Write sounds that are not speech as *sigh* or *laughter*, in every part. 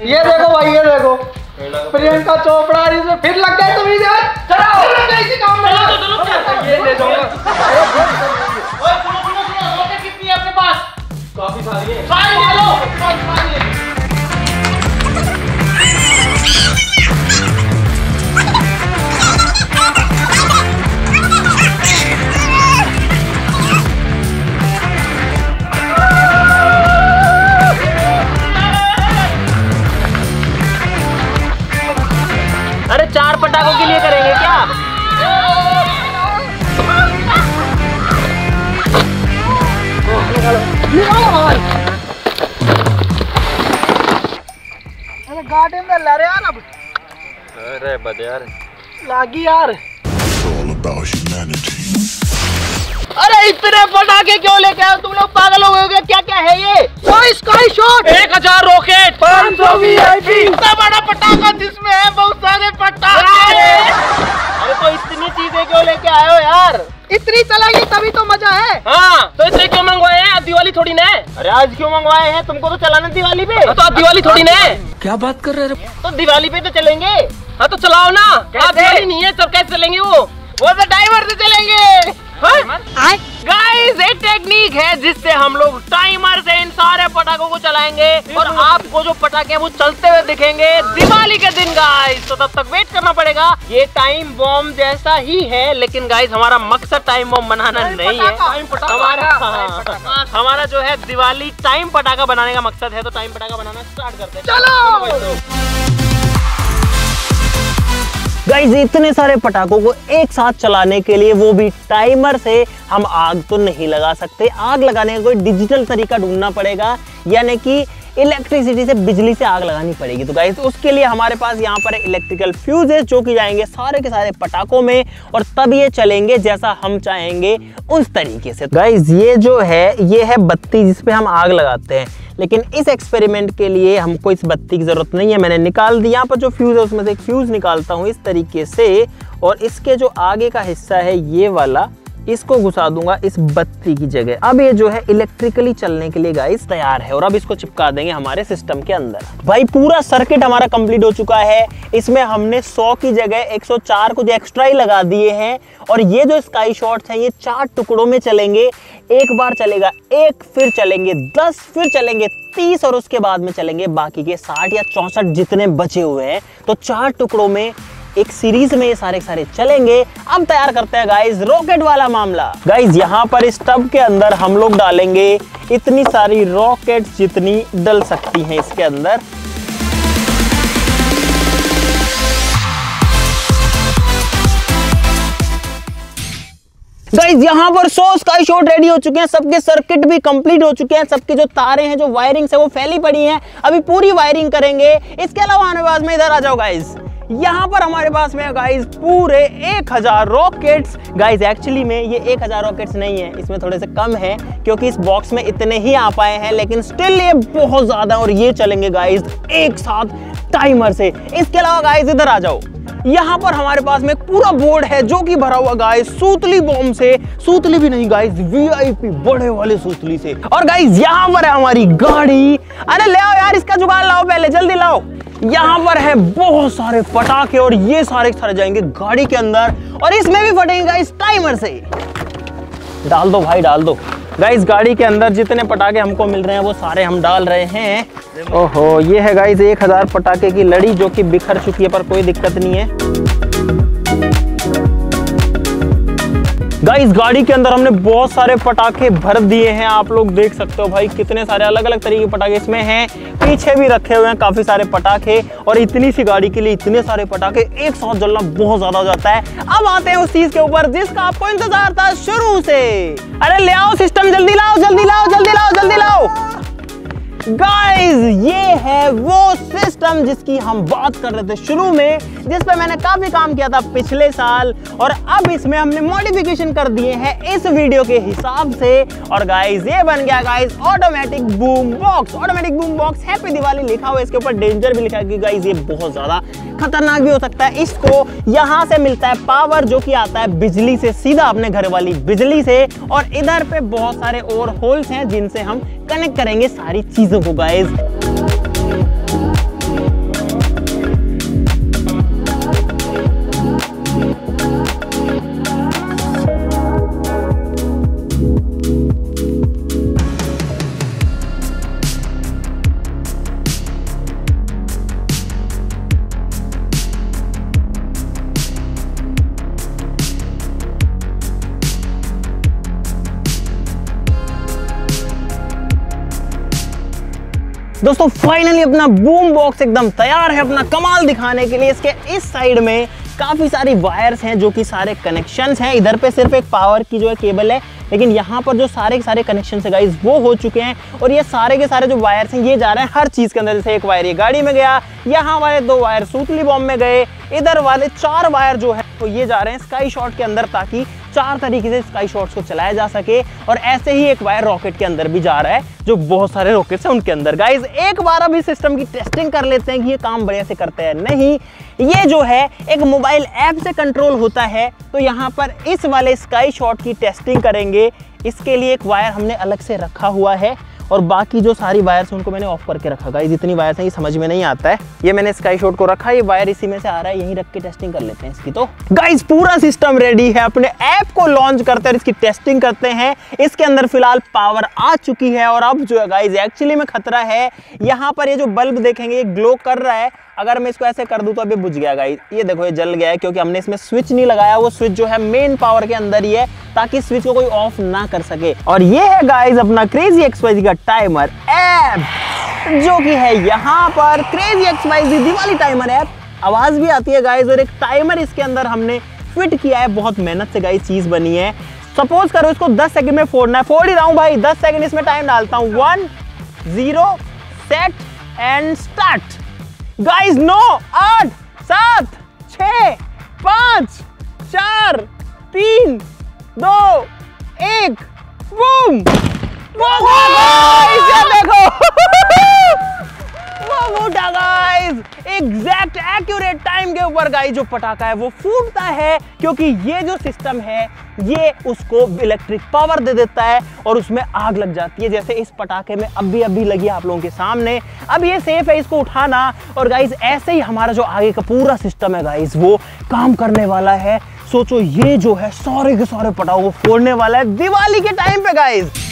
ये देखो भाई ये देखो। प्रियंका चोपड़ा रही इसमें फिर लग गए तुम इधर चलो। चलो इसी काम में चलो, चलो, चलो। ये ले जाऊँगा। ओए सुनो सुनो सुनो रॉकेट कितनी है अपने पास? काफ़ी सारी है। सारी ले लो। सारी ले। अरे गाड़ी में लड़े यार अब अरे बद यार लागी यार। All about humanity. अरे इतने पटाखे क्यों लेके आए तुम लोग पागल हो गए क्या? क्या क्या है ये? कोई स्काई शॉट एक हज़ार रॉकेट पाँच सौ वीआईपी इतना बड़ा पटाखा जिसमें है बहुत सारे पटाखे। अरे! तो इतनी चीज़ें क्यों लेके आए हो यार? इतनी चलेगी तभी तो मज़ा है। हाँ तो इतने क्यों मंगवाए हैं आज दिवाली थोड़ी ना है। अरे आज क्यों मंगवाए हैं? तुमको तो चलाना दिवाली पे। तो आप दिवाली थोड़ी ना है। क्या बात कर रहे हो? तो दिवाली पे तो चलेंगे। हाँ तो चलाओ ना। आप दिवाली नहीं है सब कैसे चलेंगे वो? वो तो टाइमर से चलेंगे। गाइस एक टेक्निक है जिससे हम लोग सारे पटाखों को चलाएँगे और आपको जो पटाखे वो चलते हुए दिखेंगे दिवाली के दिन गाइस तो तब तक वेट करना पड़ेगा। ये टाइम बॉम्ब जैसा ही है लेकिन गाइस हमारा मकसद टाइम बॉम्ब बनाना नहीं है। हमारा हाँ, हमारा जो है दिवाली टाइम पटाखा बनाने का मकसद है तो टाइम पटाखा बनाना स्टार्ट करते हैं। चलो! गाइज़ इतने सारे पटाखों को एक साथ चलाने के लिए वो भी टाइमर से हम आग तो नहीं लगा सकते। आग लगाने का कोई डिजिटल तरीका ढूंढना पड़ेगा। यानी कि इलेक्ट्रिसिटी से बिजली से आग लगानी पड़ेगी। तो गाइज़ उसके लिए हमारे पास यहाँ पर इलेक्ट्रिकल फ्यूजेस जो कि जाएँगे सारे के सारे पटाखों में और तब ये चलेंगे जैसा हम चाहेंगे उस तरीके से। गाइज़ ये जो है, ये है बत्ती जिसपे हम आग लगाते हैं। लेकिन इस एक्सपेरिमेंट के लिए हमको इस बत्ती की ज़रूरत नहीं है। मैंने निकाल दी, यहाँ पर जो फ्यूज है, उसमें से फ्यूज निकालता हूँ इस तरीके से। और इसके जो आगे का हिस्सा है, ये वाला इसको घुसा दूँगा इस बत्ती की जगह। अब ये जो है इलेक्ट्रिकली चलने के लिए गाइस तैयार है और अब इसको चिपका देंगे हमारे सिस्टम के अंदर। भाई, पूरा सर्किट हमारा कंप्लीट हो चुका है। इसमें हमने 100 की जगह 104 को जो एक्स्ट्रा ही लगा दिए हैं। और ये जो स्काई शॉट्स हैं, ये चार टुकड़ों में चलेंगे। एक बार चलेगा, एक फिर चलेंगे, दस फिर चलेंगे, तीस और उसके बाद में चलेंगे। बाकी के साठ या चौसठ जितने बचे हुए हैं तो चार टुकड़ों में एक सीरीज़ में ये सारे सारे चलेंगे। अब तैयार करते हैं गाइज़ रॉकेट वाला मामला। गाइज़ यहाँ पर इस टब के अंदर हम लोग डालेंगे इतनी सारी रॉकेट जितनी डल सकती हैं इसके अंदर। गाइस यहाँ पर सौ स्काई शॉट रेडी हो चुके हैं, सबके सर्किट भी कंप्लीट हो चुके हैं, सबके जो तारे हैं, जो वायरिंग है, वो फैली पड़ी हैं। अभी पूरी वायरिंग करेंगे। इसके अलावा पास में इधर आ जाओ गाइस यहाँ पर हमारे पास में गाइस पूरे 1000 रॉकेट्स गाइस एक्चुअली में ये 1000 रॉकेट्स नहीं है, इसमें थोड़े से कम है, क्योंकि इस बॉक्स में इतने ही आ पाए हैं, लेकिन स्टिल ये बहुत ज़्यादा और ये चलेंगे गाइस एक साथ टाइमर से। इसके अलावा गाइस इधर आ जाओ। यहाँ पर हमारे पास में एक पूरा बोर्ड है, जो कि भरा हुआ गाइस सूतली बॉम्ब से। सूतली भी नहीं गाइस वीआईपी बड़े वाले सूतली से। और गाइस यहाँ पर है हमारी गाड़ी। अरे ले आओ यार, इसका जुगाड़ लाओ पहले, जल्दी लाओ। यहाँ पर है बहुत सारे पटाखे और ये सारे सारे जाएँगे गाड़ी के अंदर और इसमें भी फटेंगे गाइस टाइमर से। डाल दो भाई, डाल दो। गाइस गाड़ी के अंदर जितने पटाखे हमको मिल रहे हैं, वो सारे हम डाल रहे हैं। ओहो, ये है गाइस एक हज़ार पटाखे की लड़ी जो कि बिखर चुकी है, पर कोई दिक्कत नहीं है। गाइस गाड़ी के अंदर हमने बहुत सारे पटाखे भर दिए हैं। आप लोग देख सकते हो भाई, कितने सारे अलग अलग तरीके के पटाखे इसमें हैं। पीछे भी रखे हुए हैं काफ़ी सारे पटाखे और इतनी सी गाड़ी के लिए इतने सारे पटाखे, एक साथ जलना बहुत ज़्यादा हो जाता है। अब आते हैं उस चीज़ के ऊपर जिसका आपको इंतज़ार था शुरू से। अरे ले आओ सिस्टम जल्दी लाओ जल्दी लाओ जल्दी लाओ जल्दी लाओ। गाइस ये है वो सिस्टम जिसकी हम बात कर रहे थे शुरू में, जिस पे मैंने काफ़ी काम किया था पिछले साल, और अब इसमें हमने मॉडिफिकेशन कर दिए हैं इस वीडियो के हिसाब से। और गाइस ये बन गया guys automatic boom box automatic boom box happy Diwali लिखा हुआ इसके ऊपर डेंजर भी लिखा है कि गाइस ये बहुत ज़्यादा खतरनाक भी हो सकता है। इसको यहाँ से मिलता है पावर जो कि आता है बिजली से, सीधा अपने घर वाली बिजली से। और इधर पे बहुत सारे और होल्स हैं जिनसे हम कनेक्ट करेंगे सारी चीज़ों को गाइस दोस्तों फाइनली अपना बूम बॉक्स एकदम तैयार है अपना कमाल दिखाने के लिए। इसके इस साइड में काफ़ी सारी वायर्स हैं जो कि सारे कनेक्शंस हैं। इधर पे सिर्फ़ एक पावर की जो है केबल है, लेकिन यहाँ पर जो सारे के सारे कनेक्शन है गाइज़ वो हो चुके हैं। और ये सारे के सारे जो वायर्स हैं, ये जा रहे हैं हर चीज़ के अंदर। जैसे एक वायर ये गाड़ी में गया, यहाँ वाले दो वायर सूतली बॉम्ब में गए, इधर वाले चार वायर जो है तो ये जा रहे हैं स्काई शॉट के अंदर ताकि चार तरीके से स्काई शॉट्स को चलाया जा सके और ऐसे ही एक वायर रॉकेट के अंदर भी जा रहा है, जो बहुत सारे रॉकेट्स हैं उनके अंदर। गाइज़ एक बार अभी सिस्टम की टेस्टिंग कर लेते हैं कि ये काम बढ़िया से करते हैं नहीं। ये जो है, एक मोबाइल ऐप से कंट्रोल होता है तो यहाँ पर इस वाले स्काई शॉट की टेस्टिंग करेंगे। इसके लिए एक वायर हमने अलग से रखा हुआ है। और बाकी जो सारी वायर्स उनको मैंने ऑफ़ करके रखा। गाइस इतनी वायर्स हैं, ये समझ में नहीं आता है। ये मैंने स्काई शॉट को रखा, ये वायर इसी में से आ रहा है, यहीं रख के टेस्टिंग कर लेते हैं इसकी तो। गाइस पूरा सिस्टम रेडी है, अपने ऐप को लॉन्च करते हैं इसकी टेस्टिंग करते हैं। इसके अंदर फ़िलहाल पावर आ चुकी है और अब जो है गाइस एक्चुअली में खतरा है। यहाँ पर ये जो बल्ब देखेंगे, ये ग्लो कर रहा है। अगर मैं इसको ऐसे कर दूँ तो अभी बुझ गया गाइस ये देखो, ये जल गया है, क्योंकि हमने इसमें स्विच नहीं लगाया। वो स्विच जो है मेन पावर के अंदर ही है, ताकि स्विच को कोई ऑफ़ ना कर सके। और ये है गाइस अपना क्रेजी एक्सवाइजी का टाइमर ऐप जो कि है यहाँ पर crazy XYZ Diwali timer app आवाज़ भी आती है गाइस और एक टाइमर इसके अंदर हमने फिट किया है। बहुत मेहनत से गाइस चीज़ बनी है। सपोज़ करो इसको 10 सेकंड में फोड़ना है। फोड़ ही रहा हूँ भाई। 10 सेकंड इसमें टाइम डालता हूँ। One zero set and start guys नौ, आठ, सात, छ, पाँच, चार, तीन, दो, एक बूम देखो। वो फूटा गाइस एग्जैक्ट एक्यूरेट टाइम के ऊपर गाइस जो पटाखा है वो फूटता है क्योंकि ये जो सिस्टम है ये उसको इलेक्ट्रिक पावर दे देता है और उसमें आग लग जाती है जैसे इस पटाखे में अभी अभी लगी आप लोगों के सामने। अब ये सेफ़ है इसको उठाना। और गाइस ऐसे ही हमारा जो आगे का पूरा सिस्टम है गाइस वो काम करने वाला है। सोचो ये जो है सारे के सारे पटाखों को फोड़ने वाला है। दिवाली के टाइम पे गाइस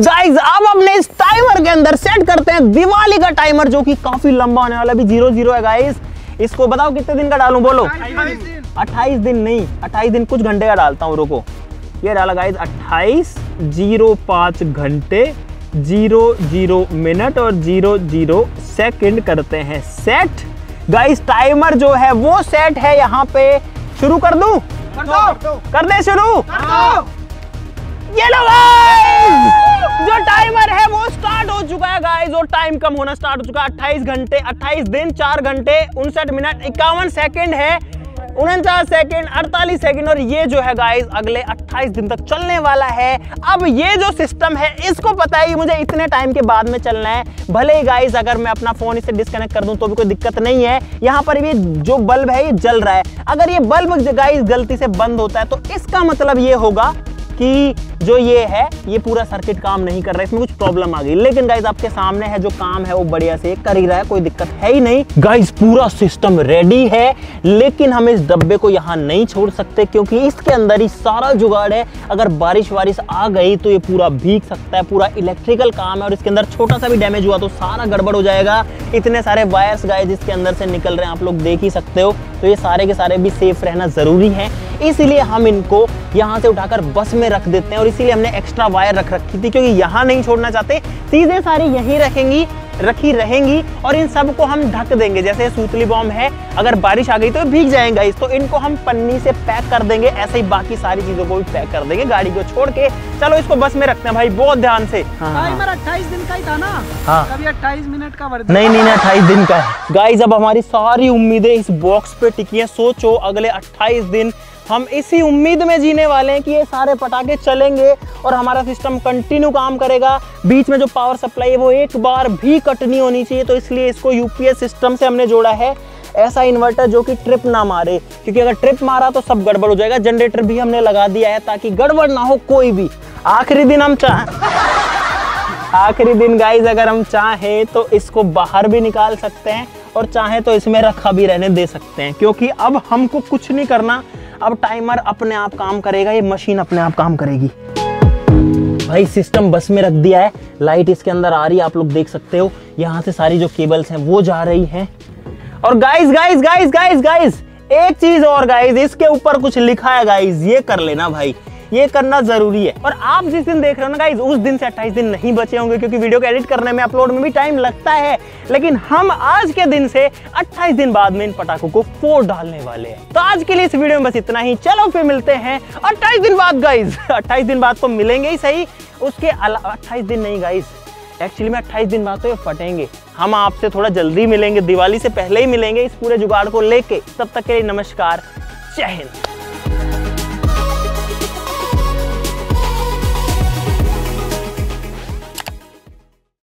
गाइस अब हमने इस टाइमर के अंदर सेट करते हैं दिवाली का टाइमर जो कि काफ़ी लंबा होने वाला अभी ज़ीरो ज़ीरो है गाइस इसको बताओ कितने दिन का डालूं? बोलो। अट्ठाईस दिन। नहीं अट्ठाईस दिन कुछ घंटे का डालता हूँ रुको। ये डाला गाइस अट्ठाईस ज़ीरो पाँच घंटे ज़ीरो ज़ीरो मिनट और ज़ीरो ज़ीरो सेकेंड करते हैं। सेट गाइस टाइमर जो है वो सेट है यहाँ पे। शुरू कर दू? कर दो कर दे। शुरू? कर दो। ये लो गाइस जो टाइमर है वो स्टार्ट हो चुका है गाइस और टाइम कम होना स्टार्ट हो चुका है 28 घंटे 28 दिन 4 घंटे, उनसठ मिनट, इक्यावन सेकंड है, उनचास सेकंड 48 सेकंड और ये जो है गाइस अगले 28 दिन तक चलने वाला है। अब ये जो सिस्टम है, इसको पता है मुझे इतने टाइम के बाद में चलना है। भले ही गाइस अगर मैं अपना फ़ोन इससे डिस्कनेक्ट कर दूँ तो भी कोई दिक्कत नहीं है। यहाँ पर ये जो बल्ब है, ये जल रहा है। अगर ये बल्ब गाइस गलती से बंद होता है तो इसका मतलब ये होगा कि जो ये है, ये पूरा सर्किट काम नहीं कर रहा है इसमें कुछ प्रॉब्लम आ गई। लेकिन गाइज़ आपके सामने है, जो काम है, वो बढ़िया से कर ही रहा है, कोई दिक्कत है ही नहीं। गाइज़ पूरा सिस्टम रेडी है, लेकिन हम इस डब्बे को यहाँ नहीं छोड़ सकते, क्योंकि इसके अंदर ही सारा जुगाड़ है। अगर बारिश वारिश आ गई तो ये पूरा भीग सकता है, पूरा इलेक्ट्रिकल काम है, और इसके अंदर छोटा सा भी डैमेज हुआ तो सारा गड़बड़ हो जाएगा। इतने सारे वायर्स गाइज़ इसके अंदर से निकल रहे हैं, आप लोग देख ही सकते हो। तो ये सारे के सारे भी सेफ़ रहना ज़रूरी है। इसीलिए हम इनको यहाँ से उठाकर बस में रख देते हैं और इसीलिए हमने एक्स्ट्रा वायर रख रखी थी क्योंकि यहाँ नहीं छोड़ना चाहते। चीज़ें सारी यहीं रखेंगी रखी रहेंगी और इन सबको हम ढक देंगे। जैसे सूतली बॉम्ब है अगर बारिश आ गई तो भीग जाएँगे इस तो इनको हम पन्नी से पैक कर देंगे ऐसे ही बाकी सारी चीज़ों को भी पैक कर देंगे गाड़ी को छोड़ के। चलो इसको बस में रखते हैं भाई बहुत ध्यान से। टाइमर 28 दिन का ही था ना? हाँ। कभी 28 मिनट का नहीं नहीं अट्ठाईस दिन का है। गाइस अब हमारी सारी उम्मीदें इस बॉक्स पे टिकी है। सोचो अगले 28 दिन हम इसी उम्मीद में जीने वाले हैं कि ये सारे पटाखे चलेंगे और हमारा सिस्टम कंटिन्यू काम करेगा। बीच में जो पावर सप्लाई है, वो एक बार भी कट नहीं होनी चाहिए तो इसलिए इसको यूपीएस सिस्टम से हमने जोड़ा है ऐसा इन्वर्टर जो कि ट्रिप ना मारे। क्योंकि अगर ट्रिप मारा तो सब गड़बड़ हो जाएगा। जनरेटर भी हमने लगा दिया है ताकि गड़बड़ ना हो कोई भी। आखिरी दिन हम चाह *laughs* आखिरी दिन गाइज़ अगर हम चाहें तो इसको बाहर भी निकाल सकते हैं और चाहे तो इसमें रखा भी रहने दे सकते हैं। क्योंकि अब हमको कुछ नहीं करना। अब टाइमर अपने आप काम करेगा, ये मशीन अपने आप काम करेगी। भाई सिस्टम बस में रख दिया है। लाइट इसके अंदर आ रही है, आप लोग देख सकते हो। यहाँ से सारी जो केबल्स हैं, वो जा रही हैं। और guys guys guys guys guys एक चीज़ और गाइस इसके ऊपर कुछ लिखा है गाइस ये कर लेना भाई। ये करना ज़रूरी है। और आप जिस दिन देख रहे हो ना गाइज़ उस दिन से 28 दिन नहीं बचे होंगे, क्योंकि वीडियो को एडिट करने में अपलोड में भी टाइम लगता है। लेकिन हम आज के दिन से 28 दिन बाद में इन पटाखों को फोड़ डालने वाले हैं। तो आज के लिए इस वीडियो में बस इतना ही। चलो फिर मिलते हैं 28 दिन बाद गाइज़ *laughs* 28 दिन बाद तो मिलेंगे ही सही। उसके अलावा अट्ठाईस दिन नहीं गाइज़ एक्चुअली में 28 दिन बाद तो ये फटेंगे। हम आपसे थोड़ा जल्दी मिलेंगे, दिवाली से पहले ही मिलेंगे इस पूरे जुगाड़ को लेके। तब तक के लिए नमस्कार। जय हिंद।